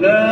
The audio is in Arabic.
لا